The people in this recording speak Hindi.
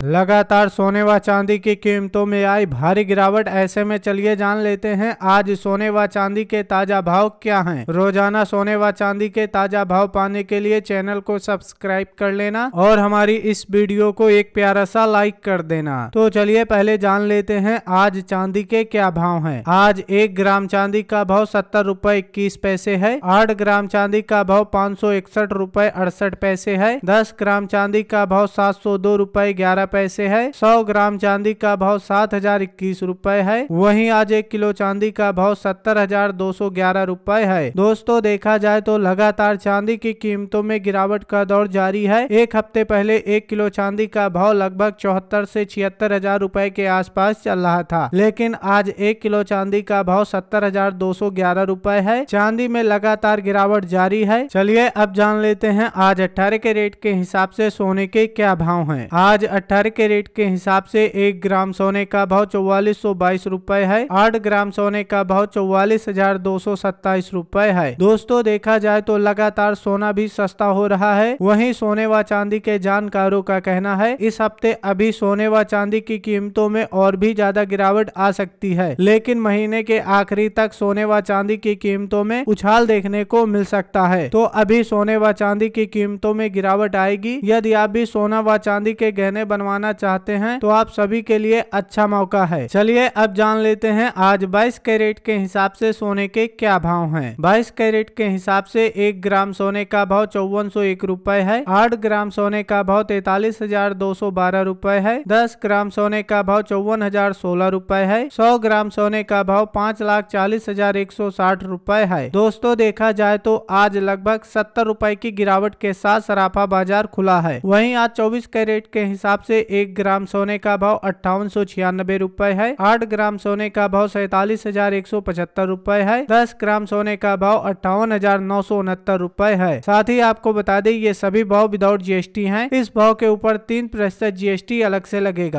लगातार सोने व चांदी की कीमतों में आई भारी गिरावट, ऐसे में चलिए जान लेते हैं, आज सोने व चांदी के ताज़ा भाव क्या हैं? रोज़ाना सोने व चांदी के ताज़ा भाव पाने के लिए चैनल को सब्सक्राइब कर लेना और हमारी इस वीडियो को एक प्यारा सा लाइक कर देना। तो चलिए पहले जान लेते हैं, आज चांदी के क्या भाव है? आज एक ग्राम चांदी का भाव सत्तर रूपए इक्कीस पैसे है, आठ ग्राम चांदी का भाव पाँच सौ इकसठ रूपए अड़सठ पैसे है, दस ग्राम चांदी का भाव सात सौ दो रूपए ग्यारह पैसे है। सौ ग्राम चांदी का भाव सात हज़ार इक्कीस रूपए है। वहीं आज एक किलो चांदी का भाव सत्तर हज़ार दो सौ ग्यारह रूपए है। दोस्तों, देखा जाए तो लगातार चांदी की कीमतों में गिरावट का दौर जारी है। एक हफ़्ते पहले एक किलो चांदी का भाव लगभग चौहत्तर से छिहत्तर हज़ार रूपए के आसपास चल रहा था। लेकिन आज एक किलो चांदी का भाव सत्तर हज़ार दो सौ ग्यारह रूपए है। चांदी में लगातार गिरावट जारी है। चलिए, अब जान लेते हैं आज अट्ठारह के रेट के हिसाब से सोने के क्या भाव हैं। आज अट्ठारह के रेट के हिसाब से एक ग्राम सोने का भाव चौवालीस सौ बाईस रूपए है। आठ ग्राम सोने का भाव चौवालीस हज़ार दो सौ सत्ताईस रूपए है। दोस्तों, देखा जाए तो लगातार सोना भी सस्ता हो रहा है। वहीं सोने व चांदी के जानकारों का कहना है, इस हफ़्ते अभी सोने व चांदी की कीमतों में और भी ज़्यादा गिरावट आ सकती है। लेकिन महीने के आखिरी तक सोने व चांदी की कीमतों में उछाल देखने को मिल सकता है। तो अभी सोने व चांदी की कीमतों में गिरावट आएगी। यदि आप भी सोना व चांदी के गहने बनवाना चाहते हैं तो आप सभी के लिए अच्छा मौका है। चलिए अब जान लेते हैं, आज 22 कैरेट के हिसाब से सोने के क्या भाव हैं। 22 कैरेट के हिसाब से एक ग्राम सोने का भाव चौवन सौ एक रूपए है, आठ ग्राम सोने का भाव तैतालीस हज़ार दो सौ बारह रूपए है, दस ग्राम सोने का भाव चौवन हज़ार सोलह रूपए है, सौ ग्राम सोने का भाव पाँच लाख चालीस हज़ार एक सौ साठ रूपए है। दोस्तों, देखा जाए तो आज लगभग सत्तर रूपए की गिरावट के साथ सराफा बाज़ार खुला है। वहीं आज चौबीस कैरेट के हिसाब से एक ग्राम सोने का भाव अट्ठावन सौ छियानबे रूपए है। आठ ग्राम सोने का भाव सैतालीस हज़ार एक सौ पचहत्तर रूपए है। दस ग्राम सोने का भाव अट्ठावन हज़ार नौ सौ उनहत्तर रूपए है। साथ ही आपको बता दें, ये सभी भाव विदाउट जीएसटी हैं। इस भाव के ऊपर तीन प्रतिशत जीएसटी अलग से लगेगा।